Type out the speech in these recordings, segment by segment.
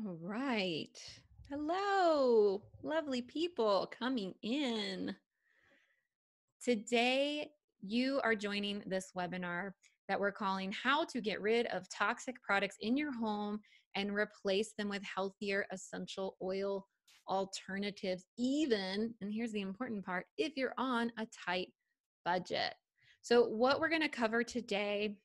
All right. Hello, lovely people coming in. Today, you are joining this webinar that we're calling How to Get Rid of Toxic Products in Your Home and Replace Them with Healthier Essential Oil Alternatives, even, and here's the important part, if you're on a tight budget. So, what we're going to cover today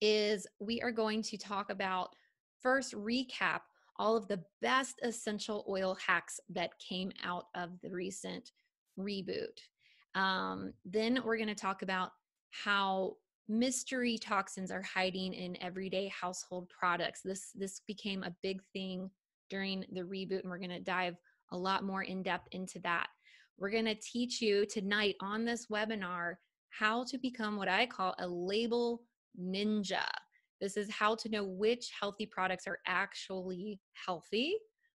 is we are going to talk about first recap all of the best essential oil hacks that came out of the recent reboot. Um, then we're going to talk about how mystery toxins are hiding in everyday household products. This this became a big thing during the reboot, and we're going to dive a lot more in depth into that. We're going to teach you tonight on this webinar how to become what I call a label ninja. This is how to know which healthy products are actually healthy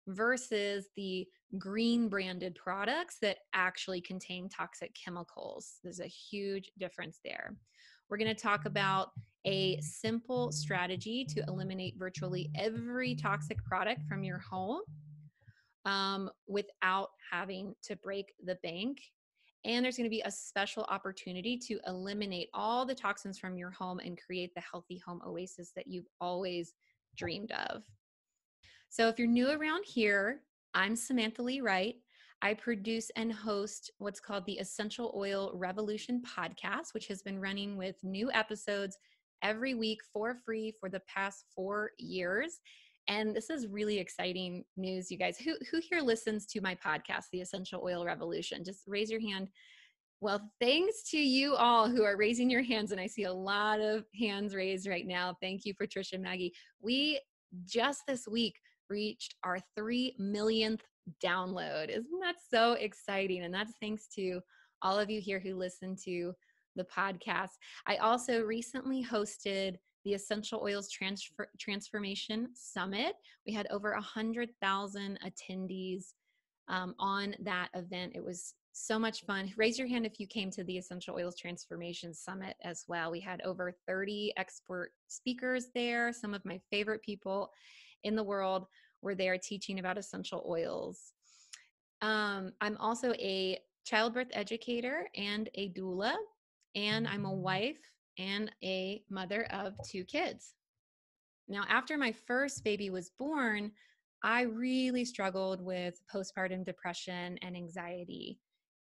versus the green branded products that actually contain toxic chemicals. There's a huge difference there. We're going to talk about a simple strategy to eliminate virtually every toxic product from your home um, without having to break the bank and there's going to be a special opportunity to eliminate all the toxins from your home and create the healthy home oasis that you've always dreamed of. So, if you're new around here, I'm Samantha Lee Wright. I produce and host what's called the Essential Oil Revolution podcast, which has been running with new episodes every week for free for the past four years. And this is really exciting news, you guys. Who who here listens to my podcast, The Essential Oil Revolution? Just raise your hand. Well, thanks to you all who are raising your hands, and I see a lot of hands raised right now. Thank you, Patricia and Maggie. We just this week reached our three millionth download. Isn't that so exciting? And that's thanks to all of you here who listen to the podcast. I also recently hosted the Essential Oils Transfer- Transformation Summit. We had over 100,000 attendees um, on that event. It was so much fun. Raise your hand if you came to the Essential Oils Transformation Summit as well. We had over 30 expert speakers there. Some of my favorite people in the world were there teaching about essential oils. Um, I'm also a childbirth educator and a doula, and I'm a wife and a mother of two kids. Now, after my first baby was born, I really struggled with postpartum depression and anxiety.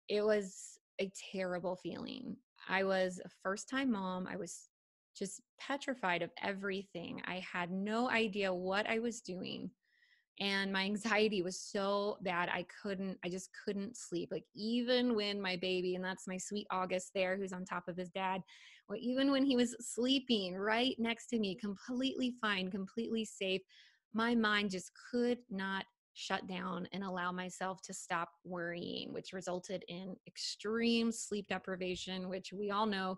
It was a terrible feeling. I was a first time mom. I was just petrified of everything. I had no idea what I was doing and my anxiety was so bad i couldn't i just couldn't sleep like even when my baby and that's my sweet august there who's on top of his dad or even when he was sleeping right next to me completely fine completely safe my mind just could not shut down and allow myself to stop worrying which resulted in extreme sleep deprivation which we all know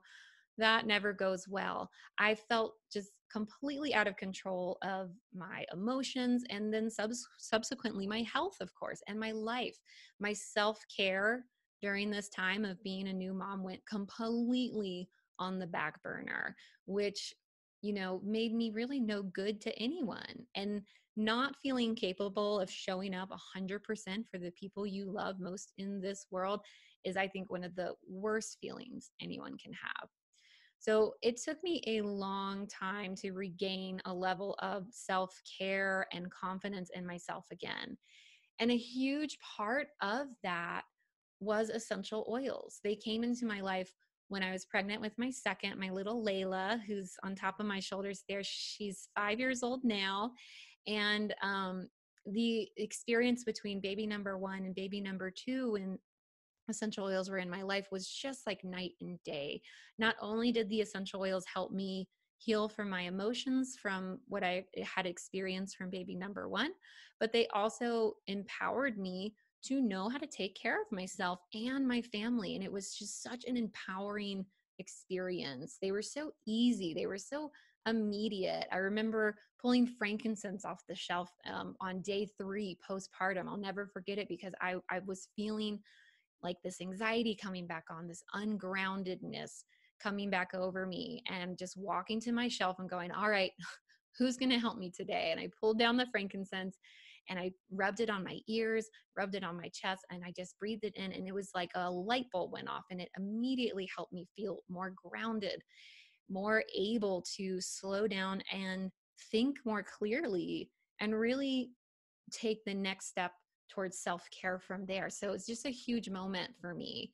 that never goes well. I felt just completely out of control of my emotions and then subs- subsequently my health, of course, and my life. My self care during this time of being a new mom went completely on the back burner, which you know, made me really no good to anyone. And not feeling capable of showing up 100% for the people you love most in this world is, I think, one of the worst feelings anyone can have. So it took me a long time to regain a level of self care and confidence in myself again. And a huge part of that was essential oils. They came into my life when I was pregnant with my second, my little Layla, who's on top of my shoulders there. She's five years old now. And um, the experience between baby number one and baby number two, when essential oils were in my life was just like night and day. Not only did the essential oils help me heal from my emotions from what I had experienced from baby number one, but they also empowered me to know how to take care of myself and my family. And it was just such an empowering experience. They were so easy, they were so immediate. I remember pulling frankincense off the shelf um, on day three postpartum. I'll never forget it because I, I was feeling like this anxiety coming back on, this ungroundedness coming back over me, and just walking to my shelf and going, All right, who's going to help me today? And I pulled down the frankincense and I rubbed it on my ears, rubbed it on my chest, and I just breathed it in. And it was like a light bulb went off, and it immediately helped me feel more grounded, more able to slow down and think more clearly and really take the next step towards self care from there. So it's just a huge moment for me.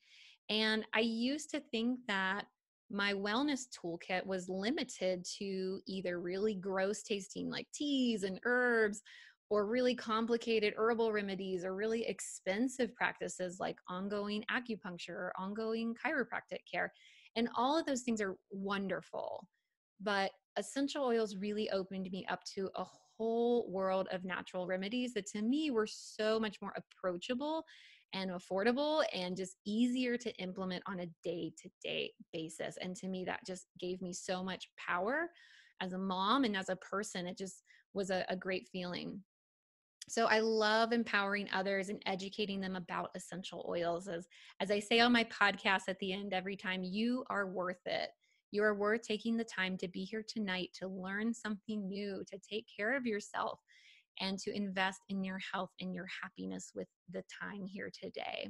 And I used to think that my wellness toolkit was limited to either really gross tasting like teas and herbs or really complicated herbal remedies or really expensive practices like ongoing acupuncture or ongoing chiropractic care. And all of those things are wonderful. But essential oils really opened me up to a whole world of natural remedies that to me were so much more approachable and affordable and just easier to implement on a day to day basis. And to me, that just gave me so much power as a mom and as a person. It just was a, a great feeling. So I love empowering others and educating them about essential oils. As, as I say on my podcast at the end every time, you are worth it. You are worth taking the time to be here tonight to learn something new, to take care of yourself, and to invest in your health and your happiness with the time here today.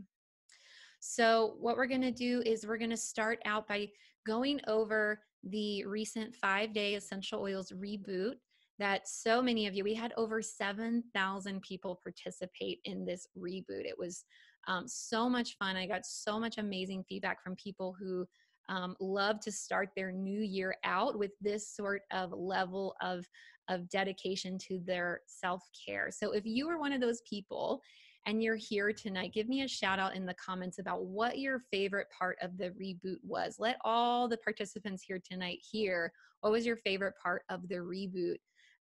So, what we're going to do is we're going to start out by going over the recent five day essential oils reboot that so many of you, we had over 7,000 people participate in this reboot. It was um, so much fun. I got so much amazing feedback from people who um, love to start their new year out with this sort of level of, of dedication to their self care. So if you are one of those people and you're here tonight, give me a shout out in the comments about what your favorite part of the reboot was. Let all the participants here tonight hear what was your favorite part of the reboot.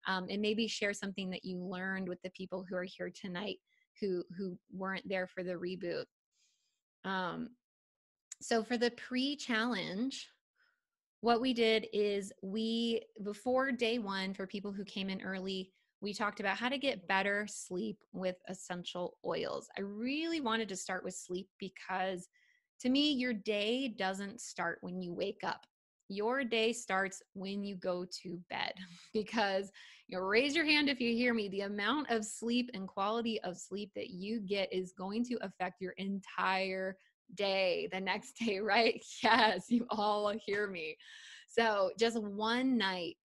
Um, and maybe share something that you learned with the people who are here tonight who who weren't there for the reboot. Um, so for the pre-challenge, what we did is we before day one for people who came in early we talked about how to get better sleep with essential oils. I really wanted to start with sleep because to me your day doesn't start when you wake up. Your day starts when you go to bed because you raise your hand if you hear me. The amount of sleep and quality of sleep that you get is going to affect your entire day the next day, right? Yes, you all hear me. So just one night,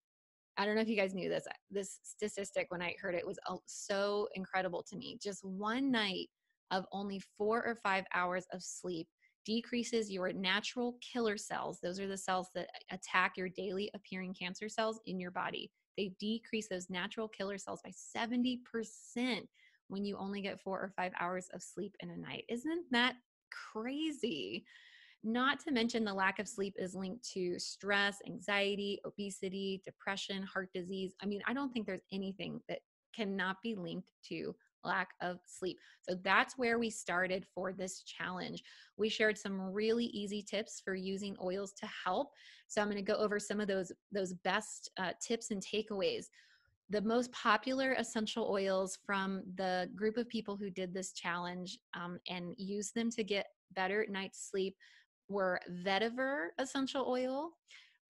I don't know if you guys knew this. This statistic, when I heard it, was uh, so incredible to me. Just one night of only four or five hours of sleep decreases your natural killer cells. Those are the cells that attack your daily appearing cancer cells in your body. They decrease those natural killer cells by 70% when you only get four or five hours of sleep in a night. Isn't that crazy. Not to mention, the lack of sleep is linked to stress, anxiety, obesity, depression, heart disease. I mean, I don't think there's anything that cannot be linked to lack of sleep. So that's where we started for this challenge. We shared some really easy tips for using oils to help. So I'm going to go over some of those those best uh, tips and takeaways the most popular essential oils from the group of people who did this challenge um, and used them to get better night's sleep were vetiver essential oil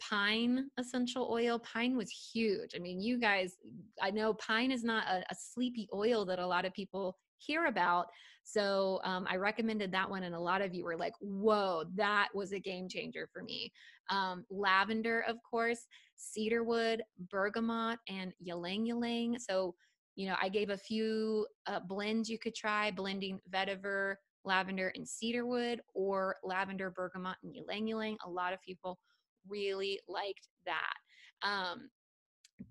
pine essential oil. Pine was huge. I mean you guys i know pine is not a, a sleepy oil that a lot of people hear about. So um, I recommended that one, and a lot of you were like, whoa, that was a game changer for me. Um, lavender, of course, cedarwood, bergamot, and ylang ylang. So, you know, I gave a few uh, blends you could try blending vetiver, lavender, and cedarwood, or lavender, bergamot, and ylang ylang. A lot of people really liked that. Um,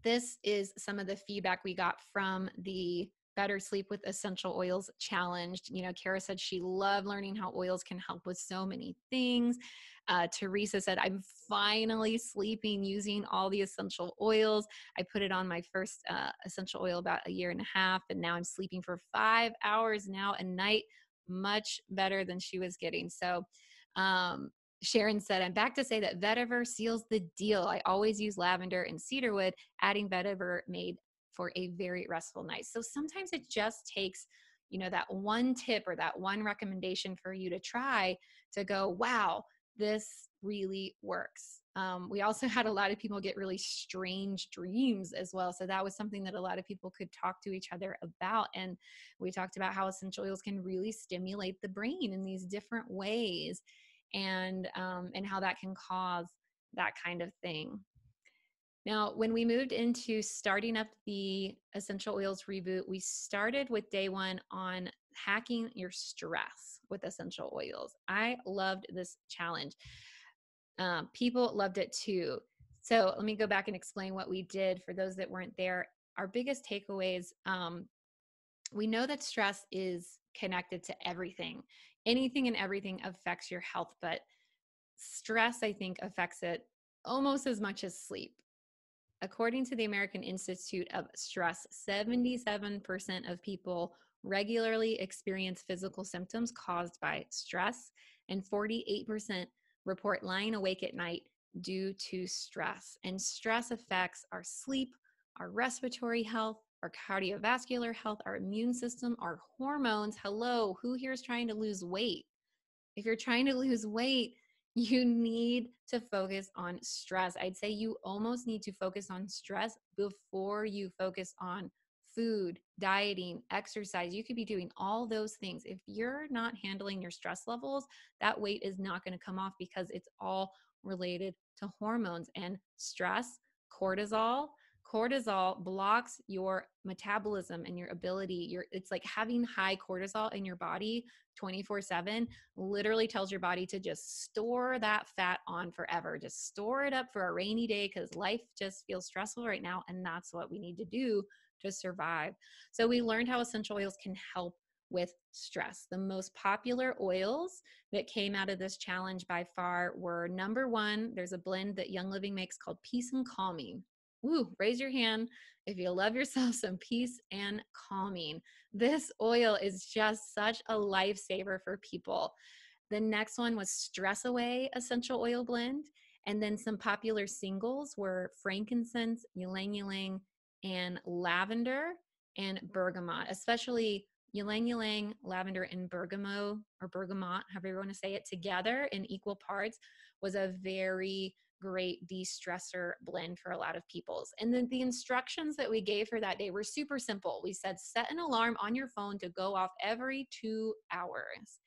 this is some of the feedback we got from the Better Sleep with Essential Oils challenged. You know, Kara said she loved learning how oils can help with so many things. Uh, Teresa said, I'm finally sleeping using all the essential oils. I put it on my first uh, essential oil about a year and a half, and now I'm sleeping for five hours now a night, much better than she was getting. So, um, Sharon said, I'm back to say that vetiver seals the deal. I always use lavender and cedarwood. Adding vetiver made for a very restful night. So sometimes it just takes, you know, that one tip or that one recommendation for you to try to go, wow, this really works. Um, we also had a lot of people get really strange dreams as well. So that was something that a lot of people could talk to each other about. And we talked about how essential oils can really stimulate the brain in these different ways and um, and how that can cause that kind of thing. Now, when we moved into starting up the essential oils reboot, we started with day one on hacking your stress with essential oils. I loved this challenge. Um, people loved it too. So let me go back and explain what we did for those that weren't there. Our biggest takeaways um, we know that stress is connected to everything. Anything and everything affects your health, but stress, I think, affects it almost as much as sleep. According to the American Institute of Stress, 77% of people regularly experience physical symptoms caused by stress, and 48% report lying awake at night due to stress. And stress affects our sleep, our respiratory health, our cardiovascular health, our immune system, our hormones. Hello, who here is trying to lose weight? If you're trying to lose weight, you need to focus on stress. I'd say you almost need to focus on stress before you focus on food, dieting, exercise. You could be doing all those things. If you're not handling your stress levels, that weight is not going to come off because it's all related to hormones and stress, cortisol, cortisol blocks your metabolism and your ability your it's like having high cortisol in your body 24/7 literally tells your body to just store that fat on forever just store it up for a rainy day cuz life just feels stressful right now and that's what we need to do to survive so we learned how essential oils can help with stress. The most popular oils that came out of this challenge by far were number one, there's a blend that Young Living makes called Peace and Calming. Woo, raise your hand if you love yourself some peace and calming. This oil is just such a lifesaver for people. The next one was Stress Away Essential Oil Blend. And then some popular singles were frankincense, ylang ylang, and lavender and bergamot, especially ylang ylang, lavender, and bergamot or bergamot, however you want to say it, together in equal parts was a very great de-stressor blend for a lot of people's. And then the instructions that we gave for that day were super simple. We said set an alarm on your phone to go off every 2 hours.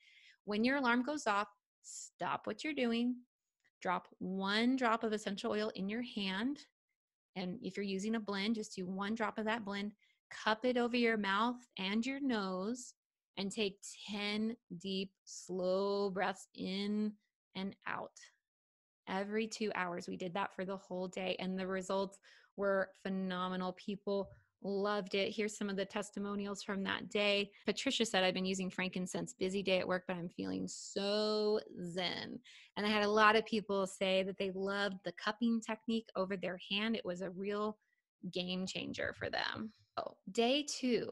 When your alarm goes off, stop what you're doing. Drop one drop of essential oil in your hand. And if you're using a blend, just do one drop of that blend, cup it over your mouth and your nose, and take 10 deep, slow breaths in and out every two hours. We did that for the whole day, and the results were phenomenal. People loved it. Here's some of the testimonials from that day. Patricia said, I've been using frankincense, busy day at work, but I'm feeling so zen. And I had a lot of people say that they loved the cupping technique over their hand. It was a real game changer for them. Oh, day two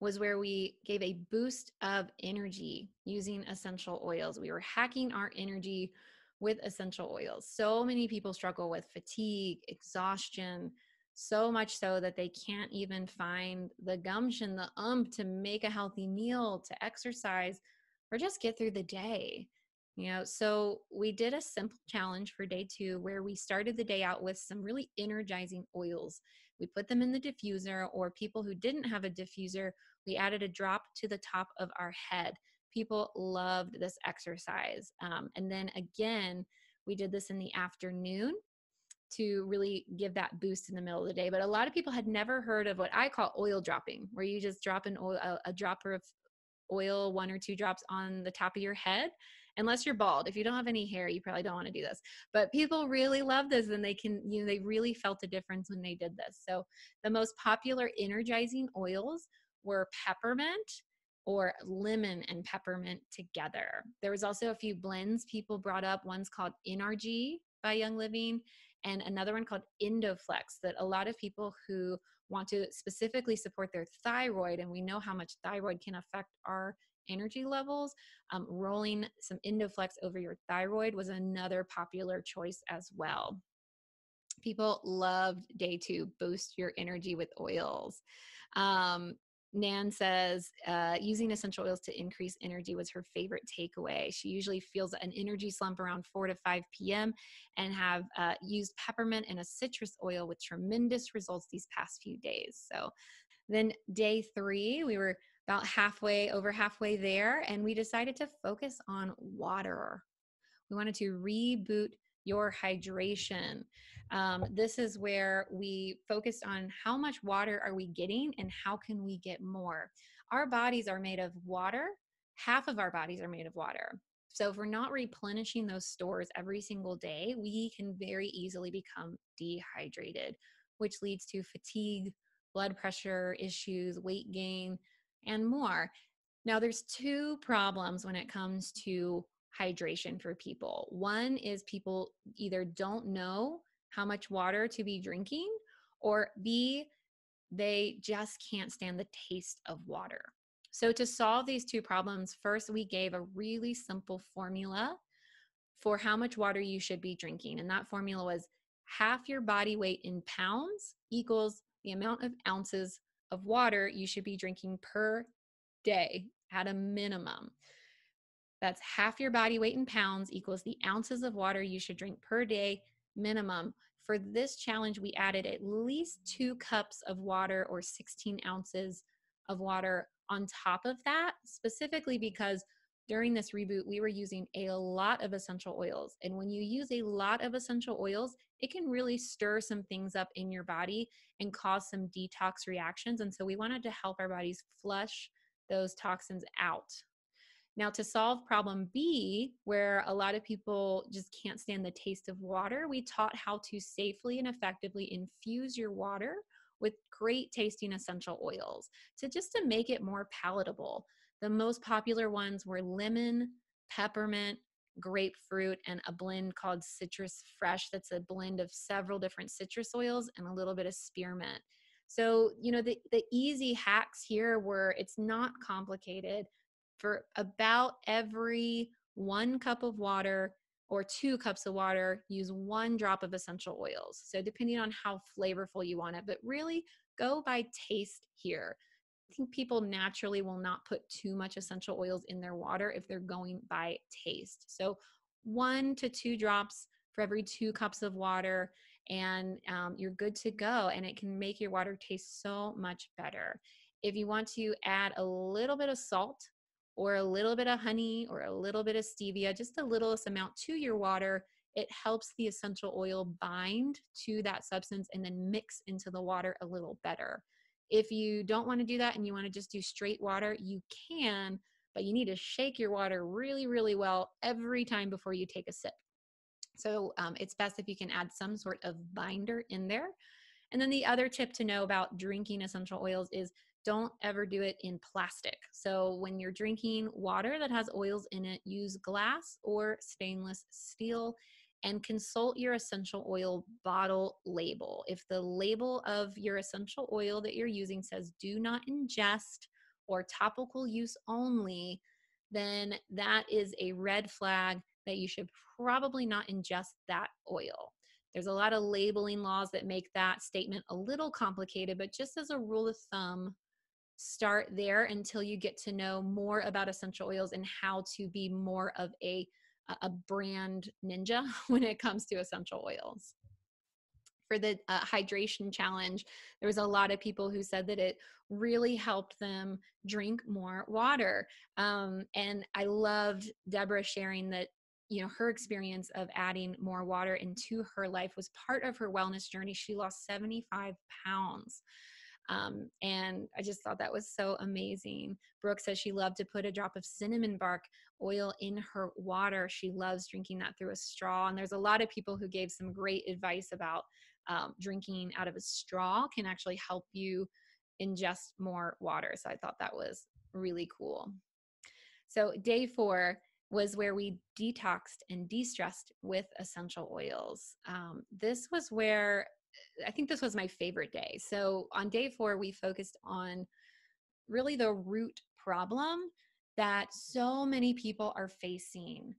was where we gave a boost of energy using essential oils. We were hacking our energy with essential oils. So many people struggle with fatigue, exhaustion, so much so that they can't even find the gumption, the ump to make a healthy meal, to exercise, or just get through the day. You know, so we did a simple challenge for day two where we started the day out with some really energizing oils. We put them in the diffuser, or people who didn't have a diffuser, we added a drop to the top of our head people loved this exercise. Um, and then again, we did this in the afternoon to really give that boost in the middle of the day. But a lot of people had never heard of what I call oil dropping, where you just drop an oil, a, a dropper of oil, one or two drops on the top of your head. Unless you're bald, if you don't have any hair, you probably don't want to do this. But people really love this, and they can, you know, they really felt a difference when they did this. So the most popular energizing oils were peppermint, or lemon and peppermint together. There was also a few blends people brought up. One's called En-R-Gee by Young Living, and another one called Endoflex that a lot of people who want to specifically support their thyroid, and we know how much thyroid can affect our energy levels, um, rolling some Endoflex over your thyroid was another popular choice as well. People loved day two, boost your energy with oils. Um, Nan says uh, using essential oils to increase energy was her favorite takeaway. She usually feels an energy slump around 4 to 5 p.m. and have uh, used peppermint and a citrus oil with tremendous results these past few days. So then, day three, we were about halfway over halfway there, and we decided to focus on water. We wanted to reboot your hydration. Um, this is where we focused on how much water are we getting and how can we get more. Our bodies are made of water. Half of our bodies are made of water. So if we're not replenishing those stores every single day, we can very easily become dehydrated, which leads to fatigue, blood pressure issues, weight gain, and more. Now, there's two problems when it comes to hydration for people. One is people either don't know how much water to be drinking, or B, they just can't stand the taste of water. So, to solve these two problems, first we gave a really simple formula for how much water you should be drinking. And that formula was half your body weight in pounds equals the amount of ounces of water you should be drinking per day at a minimum. That's half your body weight in pounds equals the ounces of water you should drink per day minimum. For this challenge, we added at least two cups of water or 16 ounces of water on top of that, specifically because during this reboot, we were using a lot of essential oils. And when you use a lot of essential oils, it can really stir some things up in your body and cause some detox reactions. And so we wanted to help our bodies flush those toxins out. Now, to solve problem B, where a lot of people just can't stand the taste of water, we taught how to safely and effectively infuse your water with great tasting essential oils to just to make it more palatable. The most popular ones were lemon, peppermint, grapefruit, and a blend called Citrus Fresh that's a blend of several different citrus oils and a little bit of spearmint. So, you know, the, the easy hacks here were it's not complicated. For about every one cup of water or two cups of water, use one drop of essential oils. So, depending on how flavorful you want it, but really go by taste here. I think people naturally will not put too much essential oils in their water if they're going by taste. So, one to two drops for every two cups of water, and um, you're good to go. And it can make your water taste so much better. If you want to add a little bit of salt or a little bit of honey or a little bit of stevia, just a little amount to your water, it helps the essential oil bind to that substance and then mix into the water a little better. If you don't want to do that and you want to just do straight water, you can, but you need to shake your water really, really well every time before you take a sip. So um, it's best if you can add some sort of binder in there. And then the other tip to know about drinking essential oils is don't ever do it in plastic. So when you're drinking water that has oils in it, use glass or stainless steel and consult your essential oil bottle label. If the label of your essential oil that you're using says do not ingest or topical use only, then that is a red flag that you should probably not ingest that oil. There's a lot of labeling laws that make that statement a little complicated, but just as a rule of thumb, start there until you get to know more about essential oils and how to be more of a a brand ninja when it comes to essential oils. For the uh, hydration challenge, there was a lot of people who said that it really helped them drink more water. Um, and I loved Deborah sharing that you know her experience of adding more water into her life was part of her wellness journey she lost 75 pounds um, and I just thought that was so amazing. Brooke says she loved to put a drop of cinnamon bark oil in her water. She loves drinking that through a straw. And there's a lot of people who gave some great advice about um, drinking out of a straw can actually help you ingest more water. So I thought that was really cool. So, day four was where we detoxed and de stressed with essential oils. Um, this was where I think this was my favorite day. So on day four, we focused on really the root problem that so many people are facing,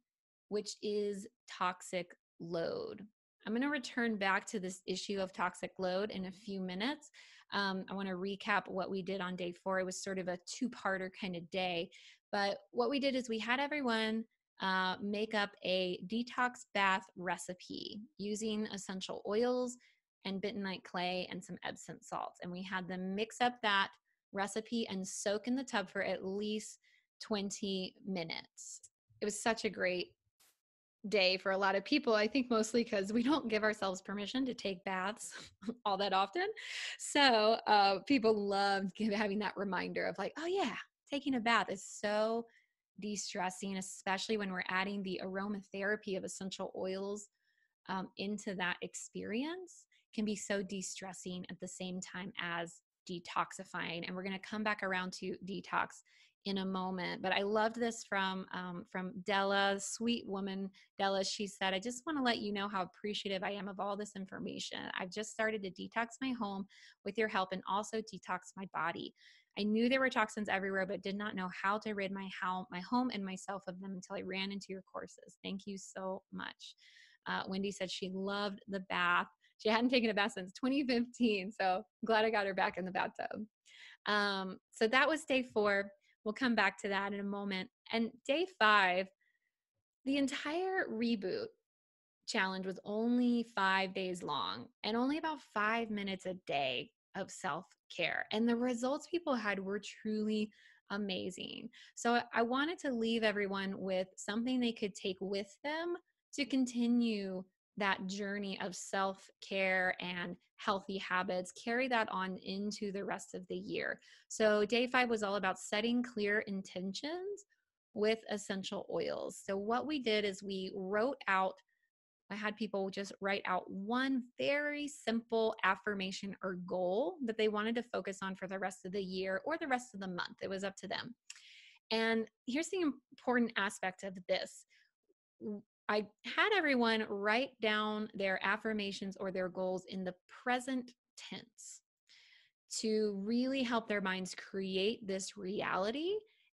which is toxic load. I'm going to return back to this issue of toxic load in a few minutes. Um, I want to recap what we did on day four. It was sort of a two parter kind of day. But what we did is we had everyone uh, make up a detox bath recipe using essential oils and bentonite clay and some Epsom salts. And we had them mix up that recipe and soak in the tub for at least 20 minutes. It was such a great day for a lot of people. I think mostly because we don't give ourselves permission to take baths all that often. So uh, people loved having that reminder of like, oh yeah, taking a bath is so de-stressing, especially when we're adding the aromatherapy of essential oils um, into that experience can be so de-stressing at the same time as detoxifying and we're going to come back around to detox in a moment but i loved this from um, from della sweet woman della. She said i just want to let you know how appreciative i am of all this information. I've just started to detox my home with your help and also detox my body. I knew there were toxins everywhere but did not know how to rid my how my home and myself of them until i ran into your courses. Thank you so much. Uh, wendy said she loved the bath she hadn't taken a bath since 2015 so glad i got her back in the bathtub um, so that was day four We'll come back to that in a moment. And day five, the entire reboot challenge was only five days long and only about five minutes a day of self care. And the results people had were truly amazing. So I wanted to leave everyone with something they could take with them to continue that journey of self care and healthy habits, carry that on into the rest of the year. So, day five was all about setting clear intentions with essential oils. So, what we did is we wrote out, I had people just write out one very simple affirmation or goal that they wanted to focus on for the rest of the year or the rest of the month. It was up to them. And here's the important aspect of this I had everyone write down their affirmations or their goals in the present tense to really help their minds create this reality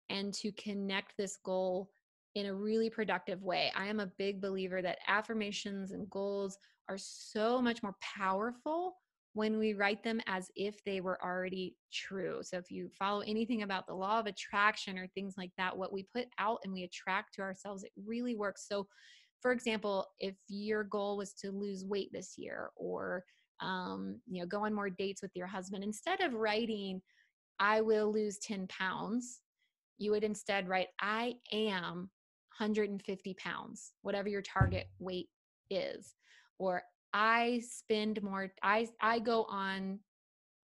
and to connect this goal in a really productive way. I am a big believer that affirmations and goals are so much more powerful when we write them as if they were already true. So, if you follow anything about the law of attraction or things like that, what we put out and we attract to ourselves, it really works. So, for example, if your goal was to lose weight this year or um, you know, go on more dates with your husband, instead of writing, I will lose 10 pounds, you would instead write, I am 150 pounds, whatever your target weight is. Or I spend more, I, I go on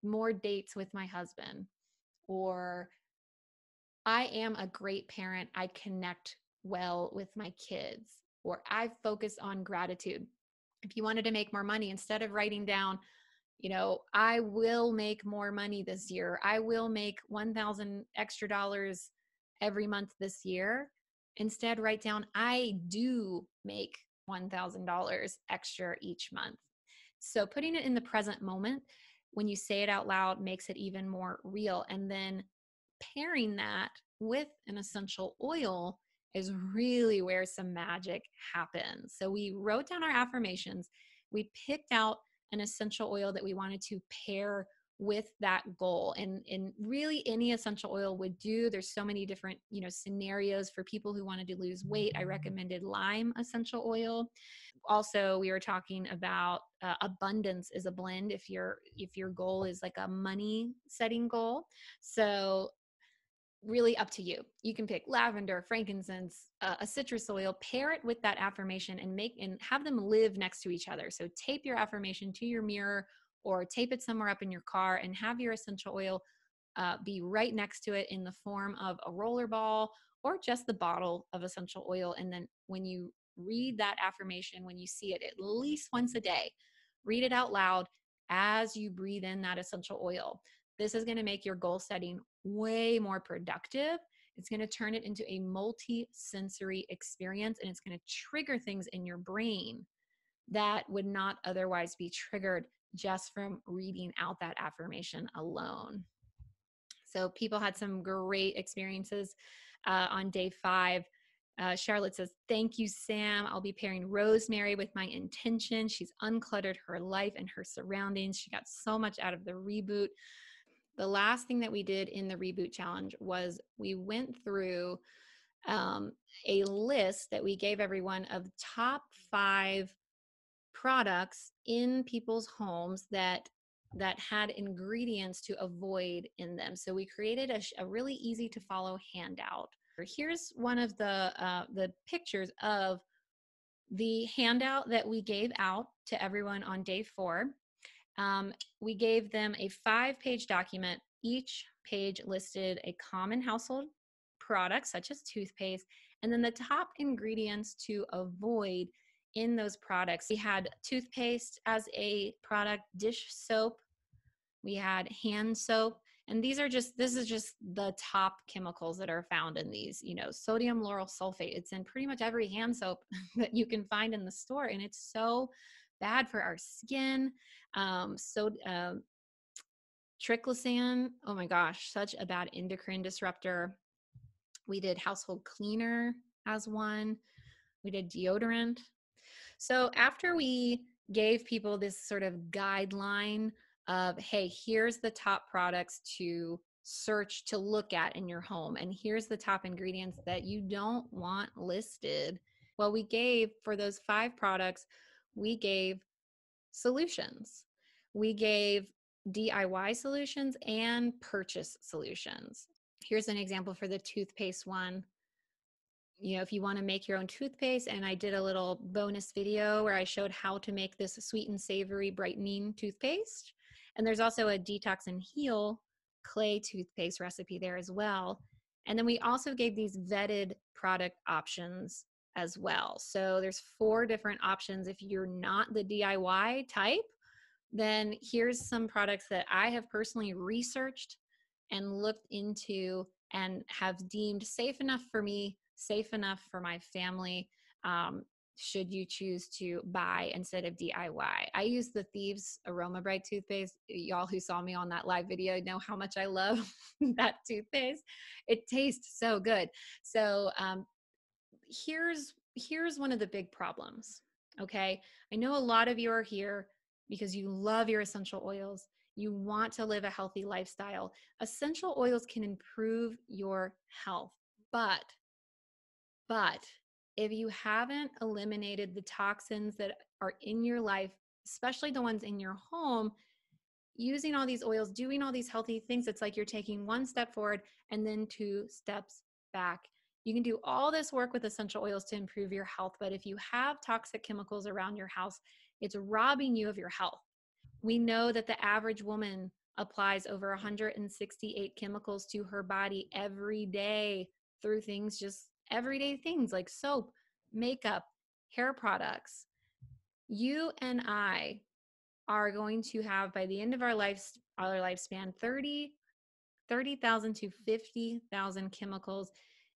more dates with my husband. Or I am a great parent. I connect well with my kids or I focus on gratitude. If you wanted to make more money, instead of writing down, you know, I will make more money this year, I will make 1,000 extra dollars every month this year, instead write down, I do make $1,000 extra each month. So putting it in the present moment when you say it out loud makes it even more real. And then pairing that with an essential oil is really where some magic happens. So we wrote down our affirmations, we picked out an essential oil that we wanted to pair with that goal. And and really any essential oil would do. There's so many different you know scenarios for people who wanted to lose weight. I recommended lime essential oil. Also we were talking about uh, abundance is a blend if your if your goal is like a money setting goal. So really up to you. You can pick lavender, frankincense, uh, a citrus oil, pair it with that affirmation and make and have them live next to each other. So tape your affirmation to your mirror or tape it somewhere up in your car and have your essential oil uh, be right next to it in the form of a roller ball or just the bottle of essential oil. And then when you read that affirmation, when you see it at least once a day, read it out loud as you breathe in that essential oil. This is going to make your goal setting way more productive. It's going to turn it into a multi sensory experience and it's going to trigger things in your brain that would not otherwise be triggered just from reading out that affirmation alone. So, people had some great experiences uh, on day five. Uh, Charlotte says, Thank you, Sam. I'll be pairing rosemary with my intention. She's uncluttered her life and her surroundings. She got so much out of the reboot. The last thing that we did in the reboot challenge was we went through um, a list that we gave everyone of top five products in people's homes that that had ingredients to avoid in them. So we created a, a really easy to follow handout. Here's one of the uh, the pictures of the handout that we gave out to everyone on day four. Um, we gave them a five page document. Each page listed a common household product, such as toothpaste, and then the top ingredients to avoid in those products. We had toothpaste as a product, dish soap, we had hand soap, and these are just this is just the top chemicals that are found in these you know sodium lauryl sulfate it's in pretty much every hand soap that you can find in the store and it's so bad for our skin um, so uh, triclosan oh my gosh such a bad endocrine disruptor we did household cleaner as one we did deodorant so after we gave people this sort of guideline of, hey, here's the top products to search to look at in your home, and here's the top ingredients that you don't want listed. Well, we gave for those five products, we gave solutions. We gave DIY solutions and purchase solutions. Here's an example for the toothpaste one you know, if you want to make your own toothpaste, and I did a little bonus video where I showed how to make this sweet and savory brightening toothpaste. And there's also a detox and heal clay toothpaste recipe there as well. And then we also gave these vetted product options as well. So there's four different options. If you're not the DIY type, then here's some products that I have personally researched and looked into and have deemed safe enough for me safe enough for my family um, should you choose to buy instead of DIY. I use the Thieves Aroma Bright toothpaste. Y'all who saw me on that live video know how much I love that toothpaste. It tastes so good. So um, here's here's one of the big problems. Okay, I know a lot of you are here because you love your essential oils. You want to live a healthy lifestyle. Essential oils can improve your health, but but if you haven't eliminated the toxins that are in your life, especially the ones in your home, using all these oils, doing all these healthy things, it's like you're taking one step forward and then two steps back. You can do all this work with essential oils to improve your health, but if you have toxic chemicals around your house, it's robbing you of your health. We know that the average woman applies over 168 chemicals to her body every day through things just everyday things like soap, makeup, hair products. You and I are going to have by the end of our life our lifespan 30 30,000 to 50,000 chemicals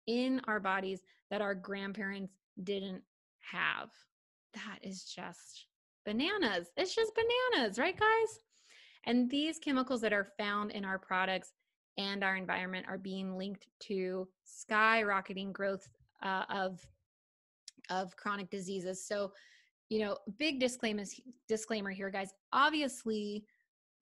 in our bodies that our grandparents didn't have. That is just bananas. It's just bananas, right guys? And these chemicals that are found in our products and our environment are being linked to skyrocketing growth uh, of of chronic diseases. So, you know, big disclaimer disclaimer here, guys. Obviously,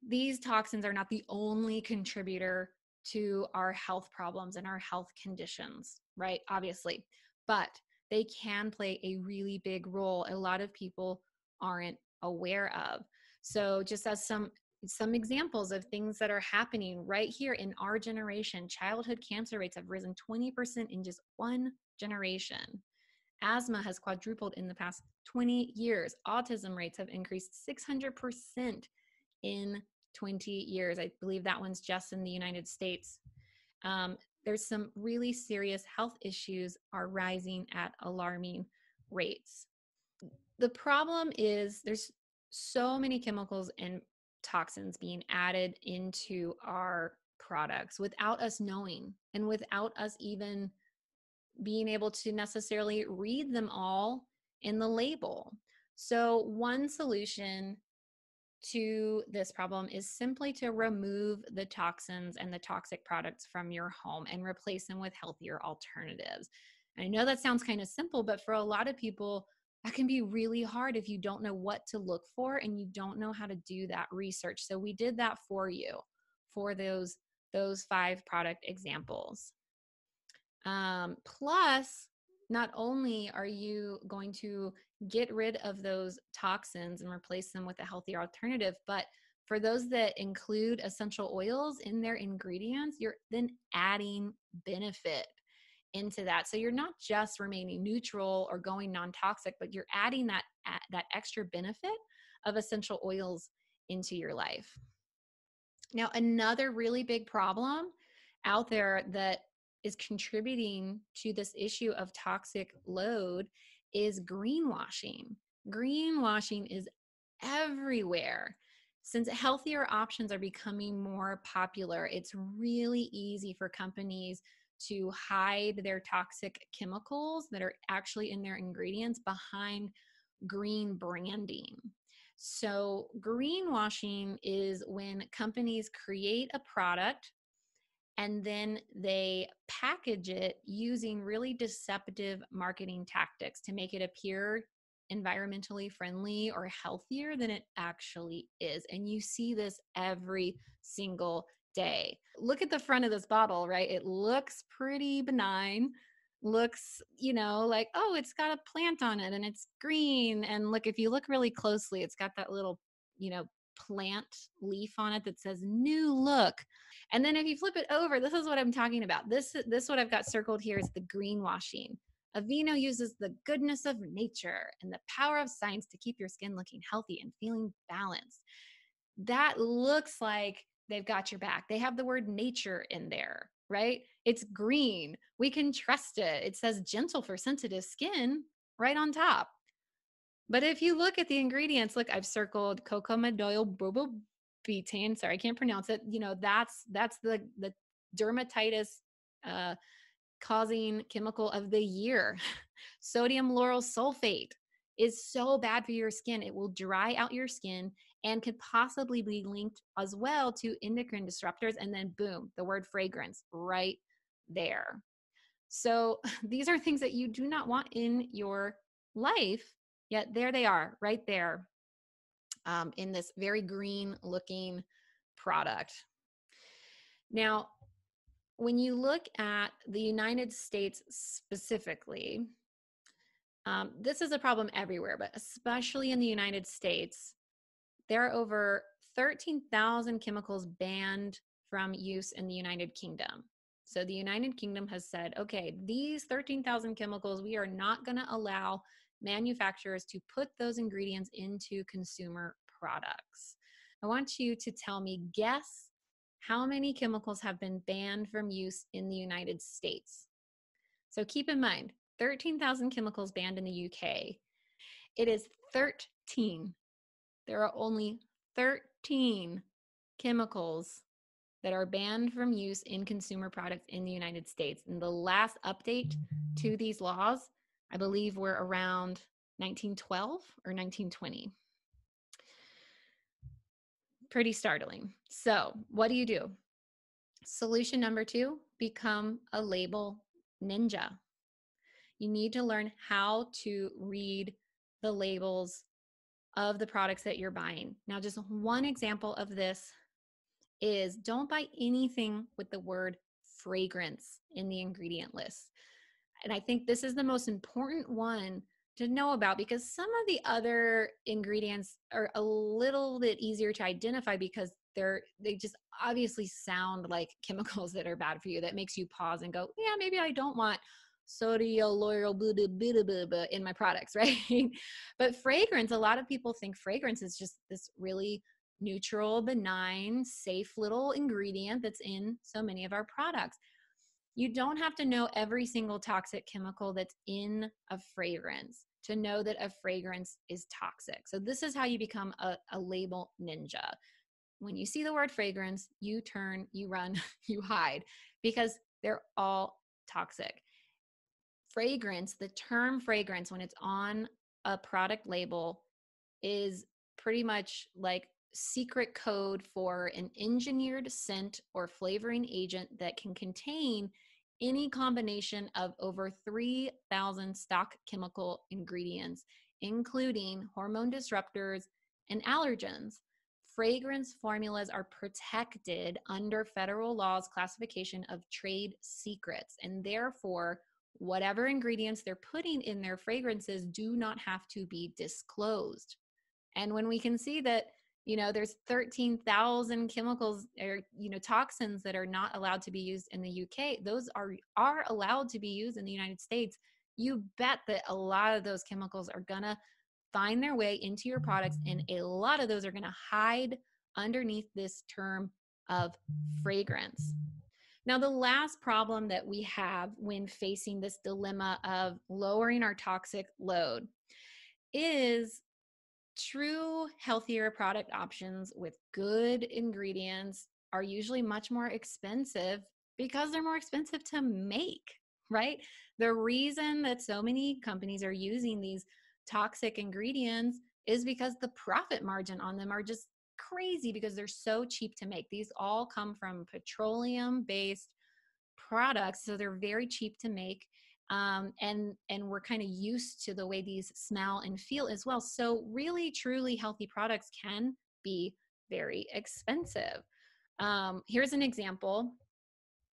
these toxins are not the only contributor to our health problems and our health conditions, right? Obviously, but they can play a really big role. A lot of people aren't aware of. So, just as some some examples of things that are happening right here in our generation childhood cancer rates have risen 20% in just one generation asthma has quadrupled in the past 20 years autism rates have increased 600% in 20 years. I believe that one's just in the united states. Um, there's some really serious health issues are rising at alarming rates. The problem is there's so many chemicals and toxins being added into our products without us knowing and without us even being able to necessarily read them all in the label. So, one solution to this problem is simply to remove the toxins and the toxic products from your home and replace them with healthier alternatives. I know that sounds kind of simple, but for a lot of people, that can be really hard if you don't know what to look for and you don't know how to do that research. So we did that for you for those those five product examples. Um, plus, not only are you going to get rid of those toxins and replace them with a healthier alternative, but for those that include essential oils in their ingredients, you're then adding benefit into that. So you're not just remaining neutral or going non-toxic, but you're adding that that extra benefit of essential oils into your life. Now, another really big problem out there that is contributing to this issue of toxic load is greenwashing. Greenwashing is everywhere. Since healthier options are becoming more popular, it's really easy for companies to hide their toxic chemicals that are actually in their ingredients behind green branding. So, greenwashing is when companies create a product and then they package it using really deceptive marketing tactics to make it appear environmentally friendly or healthier than it actually is. And you see this every single day. Look at the front of this bottle, right? It looks pretty benign. Looks, you know, like, oh, it's got a plant on it and it's green. And look, if you look really closely, it's got that little, you know, plant leaf on it that says new look. And then if you flip it over, this is what I'm talking about. This this what I've got circled here is the greenwashing. Aveeno uses the goodness of nature and the power of science to keep your skin looking healthy and feeling balanced. That looks like they've got your back. They have the word nature in there, right? It's green. We can trust it. It says gentle for sensitive skin right on top. But if you look at the ingredients, look, I've circled coumadoyl butane. Sorry, I can't pronounce it. You know, that's that's the the dermatitis uh, causing chemical of the year. Sodium lauryl sulfate is so bad for your skin. It will dry out your skin and could possibly be linked as well to endocrine disruptors. And then, boom, the word fragrance right there. So, these are things that you do not want in your life, yet there they are, right there um, in this very green looking product. Now, when you look at the United States specifically, um, this is a problem everywhere, but especially in the United States, there are over 13,000 chemicals banned from use in the United Kingdom. So the United Kingdom has said, okay, these 13,000 chemicals, we are not going to allow manufacturers to put those ingredients into consumer products. I want you to tell me, guess how many chemicals have been banned from use in the United States? So keep in mind, 13,000 chemicals banned in the UK. It is 13. There are only 13 chemicals that are banned from use in consumer products in the United States. And the last update to these laws, I believe, we're around 1912 or 1920 pretty startling. So, what do you do? Solution number two become a label ninja. You need to learn how to read the labels of the products that you're buying. Now, just one example of this is don't buy anything with the word fragrance in the ingredient list. And I think this is the most important one to know about because some of the other ingredients are a little bit easier to identify because they're they just obviously sound like chemicals that are bad for you that makes you pause and go yeah maybe i don't want sodium lauryl in my products right? But fragrance a lot of people think fragrance is just this really neutral benign safe little ingredient that's in so many of our products you don't have to know every single toxic chemical that's in a fragrance to know that a fragrance is toxic. So, this is how you become a, a label ninja. When you see the word fragrance, you turn, you run, you hide because they're all toxic. Fragrance, the term fragrance, when it's on a product label, is pretty much like secret code for an engineered scent or flavoring agent that can contain any combination of over 3,000 stock chemical ingredients, including hormone disruptors and allergens. Fragrance formulas are protected under federal law's classification of trade secrets, and therefore, whatever ingredients they're putting in their fragrances do not have to be disclosed. And when we can see that you know there's 13,000 chemicals or you know toxins that are not allowed to be used in the UK those are are allowed to be used in the United States. You bet that a lot of those chemicals are going to find their way into your products and mm. a lot of those are going to hide underneath this term of fragrance. Now the last problem that we have when facing this dilemma of lowering our toxic load is True healthier product options with good ingredients are usually much more expensive because they're more expensive to make, right? The reason that so many companies are using these toxic ingredients is because the profit margin on them are just crazy because they're so cheap to make. These all come from petroleum based products, so they're very cheap to make um, and and we're kind of used to the way these smell and feel as well. So really truly healthy products can be very expensive. Um, here's an example.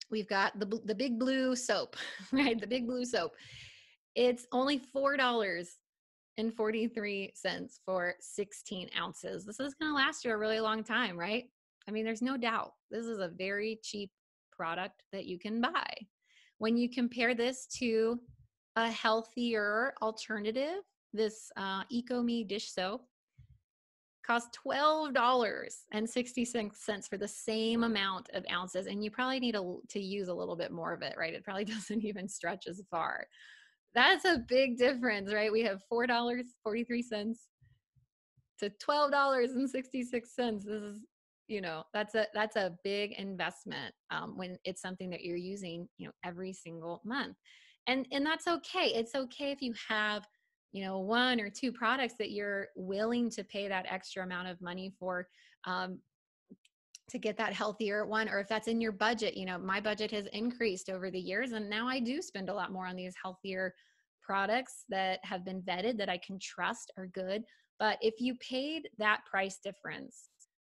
We've got the the big blue soap right? The big blue soap. It's only four dollars and 43 cents for 16 ounces. This is going to last you a really long time right? I mean there's no doubt. This is a very cheap product that you can buy when you compare this to a healthier alternative, this uh, EcoMe dish soap costs $12.66 for the same amount of ounces. And you probably need a, to use a little bit more of it, right? It probably doesn't even stretch as far. That's a big difference, right? We have $4.43 to $12.66. This is you know that's a that's a big investment um, when it's something that you're using you know every single month. And and that's okay. It's okay if you have you know one or two products that you're willing to pay that extra amount of money for um, to get that healthier one or if that's in your budget you know my budget has increased over the years and now i do spend a lot more on these healthier products that have been vetted that i can trust are good. But if you paid that price difference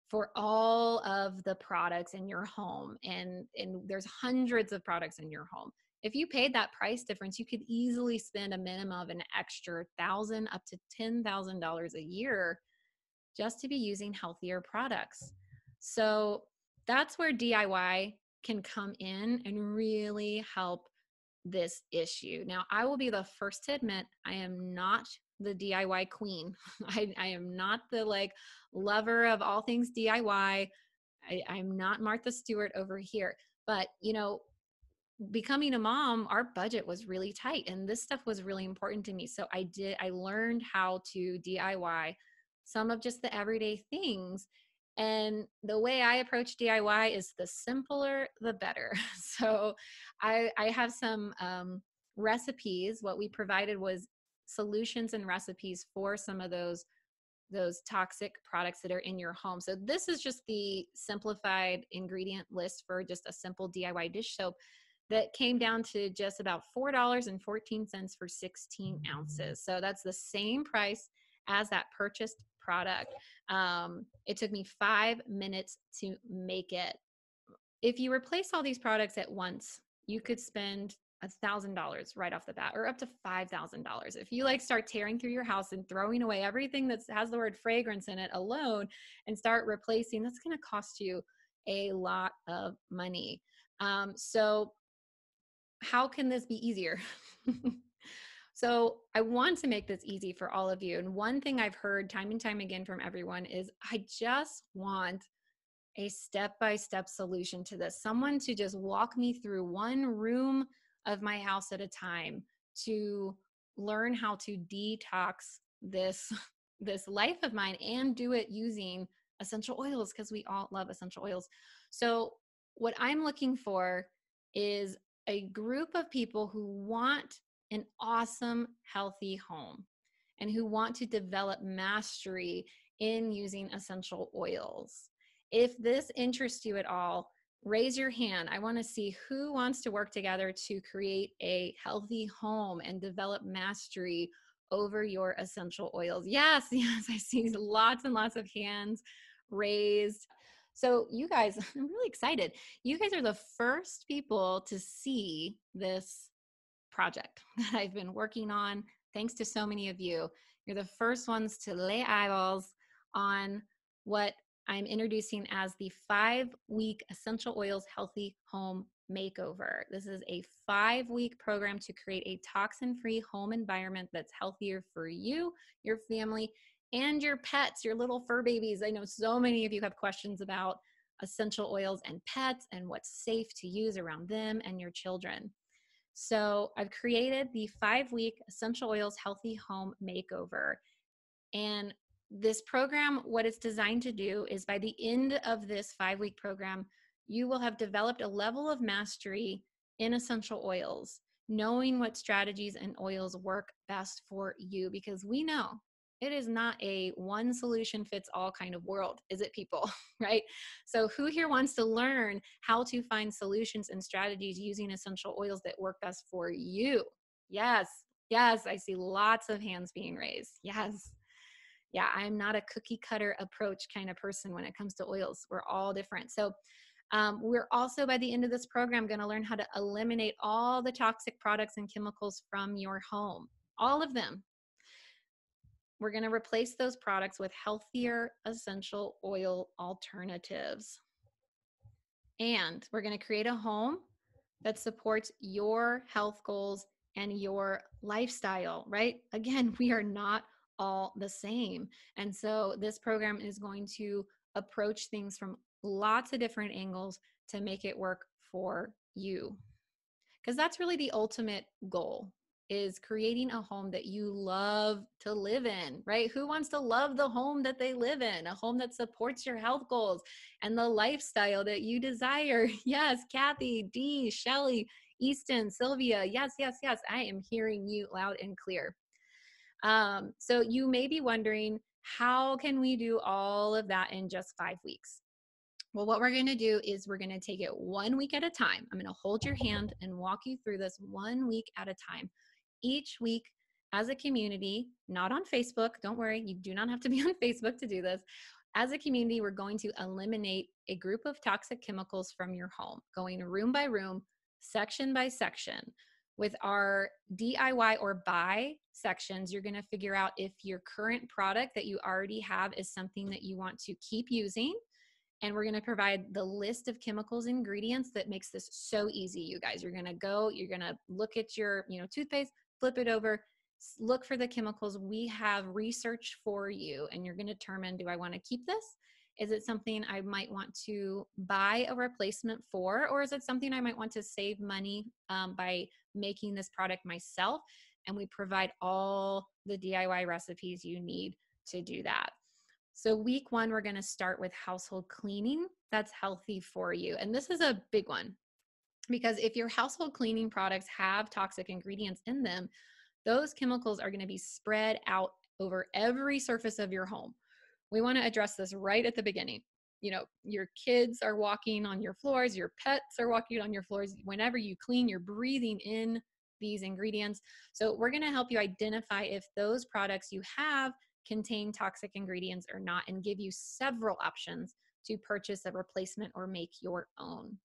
for all of the products in your home and and there's hundreds of products in your home. If you paid that price difference you could easily spend a minimum of an extra thousand up to ten thousand dollars a year just to be using healthier products. So that's where diy can come in and really help this issue. Now i will be the first to admit i am not the DIY queen. I, I am not the like lover of all things DIY. I, I'm not Martha Stewart over here. But, you know, becoming a mom, our budget was really tight and this stuff was really important to me. So I did, I learned how to DIY some of just the everyday things. And the way I approach DIY is the simpler, the better. So I, I have some um, recipes. What we provided was solutions and recipes for some of those those toxic products that are in your home. So this is just the simplified ingredient list for just a simple DIY dish soap that came down to just about $4.14 for 16 ounces. So that's the same price as that purchased product. Um, it took me five minutes to make it. If you replace all these products at once, you could spend $1,000 right off the bat or up to $5,000. If you like start tearing through your house and throwing away everything that has the word fragrance in it alone and start replacing, that's going to cost you a lot of money. Um, so, how can this be easier? so, I want to make this easy for all of you. And one thing I've heard time and time again from everyone is I just want a step by step solution to this. Someone to just walk me through one room of my house at a time to learn how to detox this this life of mine and do it using essential oils because we all love essential oils. So what I'm looking for is a group of people who want an awesome healthy home and who want to develop mastery in using essential oils. If this interests you at all, raise your hand. I want to see who wants to work together to create a healthy home and develop mastery over your essential oils. Yes, yes, I see lots and lots of hands raised. So, you guys, I'm really excited. You guys are the first people to see this project that I've been working on. Thanks to so many of you. You're the first ones to lay eyeballs on what I'm introducing as the five week Essential Oils Healthy Home Makeover. This is a five week program to create a toxin free home environment that's healthier for you, your family, and your pets, your little fur babies. I know so many of you have questions about essential oils and pets and what's safe to use around them and your children. So, I've created the five week Essential Oils Healthy Home Makeover. And this program, what it's designed to do is by the end of this five week program, you will have developed a level of mastery in essential oils, knowing what strategies and oils work best for you. Because we know it is not a one solution fits all kind of world, is it, people? right? So, who here wants to learn how to find solutions and strategies using essential oils that work best for you? Yes, yes, I see lots of hands being raised. Yes yeah, I'm not a cookie cutter approach kind of person when it comes to oils. We're all different. So, um, we're also by the end of this program going to learn how to eliminate all the toxic products and chemicals from your home, all of them. We're going to replace those products with healthier essential oil alternatives. And we're going to create a home that supports your health goals and your lifestyle, right? Again, we are not all the same. And so this program is going to approach things from lots of different angles to make it work for you. Because that's really the ultimate goal is creating a home that you love to live in, right? Who wants to love the home that they live in? A home that supports your health goals and the lifestyle that you desire. Yes, Kathy, Dee, Shelly, Easton, Sylvia. Yes, yes, yes. I am hearing you loud and clear. Um, so you may be wondering, how can we do all of that in just five weeks? Well, what we're going to do is we're going to take it one week at a time. I'm going to hold your hand and walk you through this one week at a time. Each week, as a community, not on Facebook, don't worry, you do not have to be on Facebook to do this. As a community, we're going to eliminate a group of toxic chemicals from your home, going room by room, section by section. With our DIY or buy sections, you're going to figure out if your current product that you already have is something that you want to keep using. And we're going to provide the list of chemicals ingredients that makes this so easy, you guys. You're going to go, you're going to look at your, you know, toothpaste, flip it over, look for the chemicals we have researched for you, and you're going to determine do I want to keep this? Is it something I might want to buy a replacement for, or is it something I might want to save money um, by making this product myself? And we provide all the DIY recipes you need to do that. So, week one, we're going to start with household cleaning that's healthy for you. And this is a big one because if your household cleaning products have toxic ingredients in them, those chemicals are going to be spread out over every surface of your home we want to address this right at the beginning. You know, your kids are walking on your floors, your pets are walking on your floors. Whenever you clean, you're breathing in these ingredients. So, we're going to help you identify if those products you have contain toxic ingredients or not and give you several options to purchase a replacement or make your own.